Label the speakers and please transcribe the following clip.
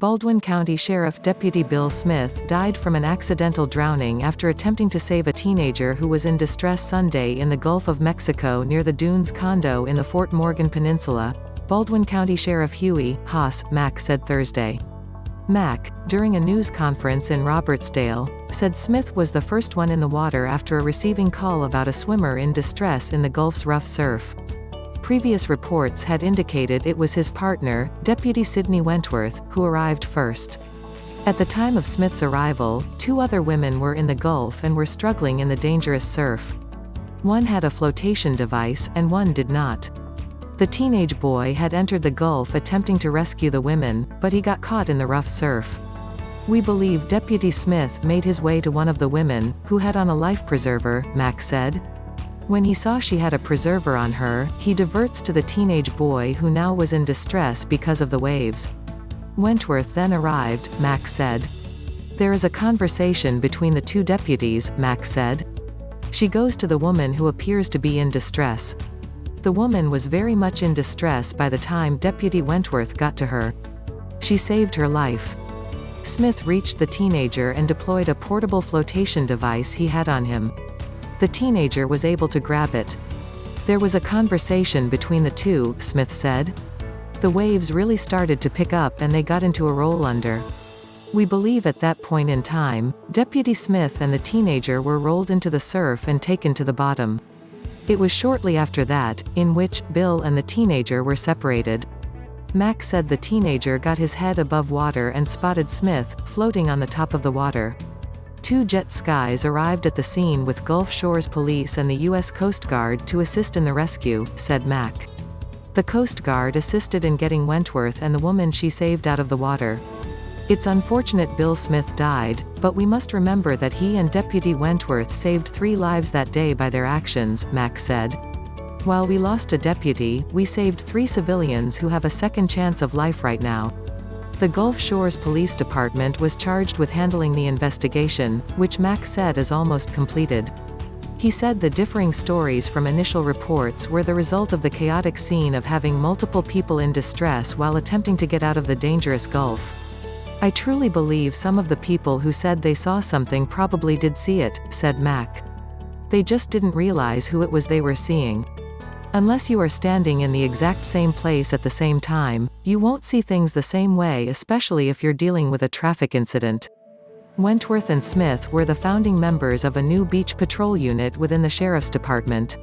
Speaker 1: Baldwin County Sheriff Deputy Bill Smith died from an accidental drowning after attempting to save a teenager who was in distress Sunday in the Gulf of Mexico near the Dunes condo in the Fort Morgan Peninsula, Baldwin County Sheriff Huey Hoss Mack said Thursday. Mack, during a news conference in Robertsdale, said Smith was the first one in the water after a receiving call about a swimmer in distress in the Gulf's rough surf. Previous reports had indicated it was his partner, Deputy Sydney Wentworth, who arrived first. At the time of Smith's arrival, two other women were in the Gulf and were struggling in the dangerous surf. One had a flotation device, and one did not. The teenage boy had entered the Gulf attempting to rescue the women, but he got caught in the rough surf. We believe Deputy Smith made his way to one of the women, who had on a life preserver, Mack said. When he saw she had a preserver on her, he diverts to the teenage boy who now was in distress because of the waves. Wentworth then arrived, Mack said. There is a conversation between the two deputies, Mack said. She goes to the woman who appears to be in distress. The woman was very much in distress by the time Deputy Wentworth got to her. She saved her life. Smith reached the teenager and deployed a portable flotation device he had on him. The teenager was able to grab it. There was a conversation between the two, Smith said. The waves really started to pick up and they got into a roll under. We believe at that point in time, Deputy Smith and the teenager were rolled into the surf and taken to the bottom. It was shortly after that, in which, Bill and the teenager were separated. Mack said the teenager got his head above water and spotted Smith, floating on the top of the water. Two jet skis arrived at the scene with Gulf Shores Police and the U.S. Coast Guard to assist in the rescue, said Mack. The Coast Guard assisted in getting Wentworth and the woman she saved out of the water. It's unfortunate Bill Smith died, but we must remember that he and Deputy Wentworth saved three lives that day by their actions, Mack said. While we lost a deputy, we saved three civilians who have a second chance of life right now. The Gulf Shores Police Department was charged with handling the investigation, which Mack said is almost completed. He said the differing stories from initial reports were the result of the chaotic scene of having multiple people in distress while attempting to get out of the dangerous Gulf. I truly believe some of the people who said they saw something probably did see it, said Mack. They just didn't realize who it was they were seeing. Unless you are standing in the exact same place at the same time, you won't see things the same way especially if you're dealing with a traffic incident. Wentworth and Smith were the founding members of a new beach patrol unit within the Sheriff's Department.